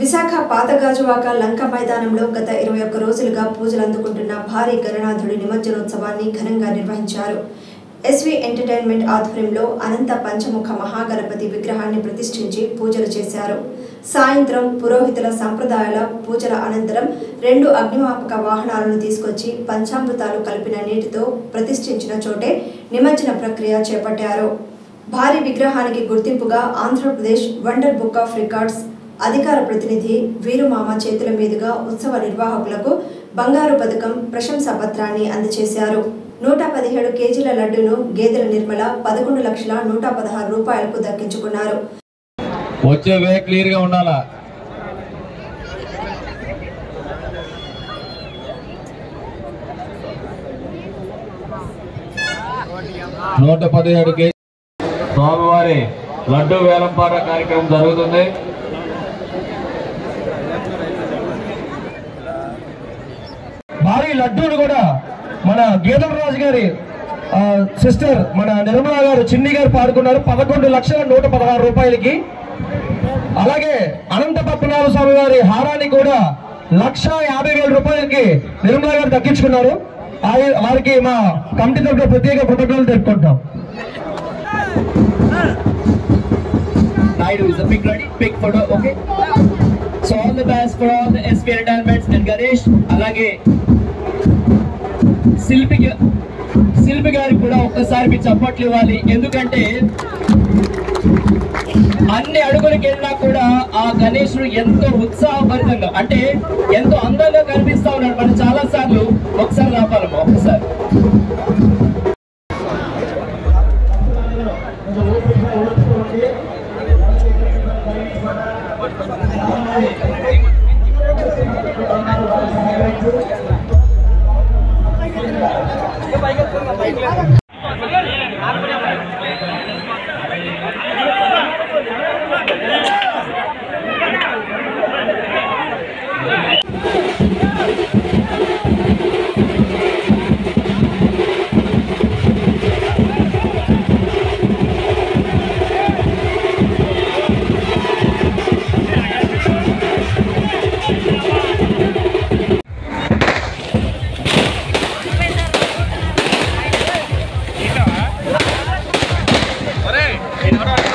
విశాఖ పాతగాజువాక లంక మైదానంలో గత ఇరవై ఒక్క రోజులుగా పూజలు అందుకుంటున్న భారీ గణనాథుడి నిమజ్జనోత్సవాన్ని ఘనంగా నిర్వహించారు. ఎస్వి ఎంటర్టైన్మెంట్ ఆధ్వర్యంలో అనంత పంచముఖ మహాగణపతి విగ్రహాన్ని ప్రతిష్ఠించి పూజలు చేశారు. సాయంత్రం పురోహితుల సంప్రదాయాల పూజల అనంతరం రెండు అగ్నిమాపక వాహనాలను తీసుకొచ్చి పంచామృతాలు కలిపిన నీటితో ప్రతిష్ఠించిన చోటే నిమజ్జన ప్రక్రియ చేపట్టారు. భారీ విగ్రహానికి గుర్తింపుగా Andhra Pradesh wonder book of records అధికార ప్రతినిధి వీరుమామ చేతుల మీదుగా ఉత్సవ నిర్వాహకులకు బంగారు పథకం ప్రశంసా పత్రాన్ని అందజేశారు. నూట పదిహేడు కేజీల లడ్డును గేదెల నిర్మల పదకొండు లక్షల నూట పదహారు రూపాయలకు దక్కించుకున్నారు. వచ్చే వే క్లియర్గా ఉండాలా? నూట పదిహేడు కేజీ స్వామివారి లడ్డు వేలంపాట కార్యక్రమం జరుగుతుంది. భారీ లడ్డూలు కూడా మన గేదల రాజు గారి సిస్టర్ మన నిర్మలా గారు చిన్ని గారు పాడుకున్నారు. పదకొండు లక్షల నూట పదహారు రూపాయలకి. అలాగే అనంత పద్మనాభ స్వామి గారి హారాన్ని కూడా లక్ష యాభై వేల రూపాయలకి నిర్మలా గారు దక్కించుకున్నారు. వారికి మా కమిటీ తరఫున ప్రత్యేక కృతజ్ఞతలు తెలుపుకుంటాం Naidu is a big ready, big photo, okay? So all the best for all the SP and Ganesh, అలాగే శిల్పి శిల్పి గారికి కూడా ఒక్కసారి మీరు చప్పట్లు ఇవ్వాలి. ఎందుకంటే అన్ని అడుగులకి వెళ్ళినా కూడా ఆ గణేశుడు ఎంతో ఉత్సాహభరితంగా అంటే ఎంతో అందంగా కనిపిస్తా ఉన్నాడు. మనం చాలా సార్లు ఒకసారి రాపాలమ్మా ఒక్కసారి right, all right.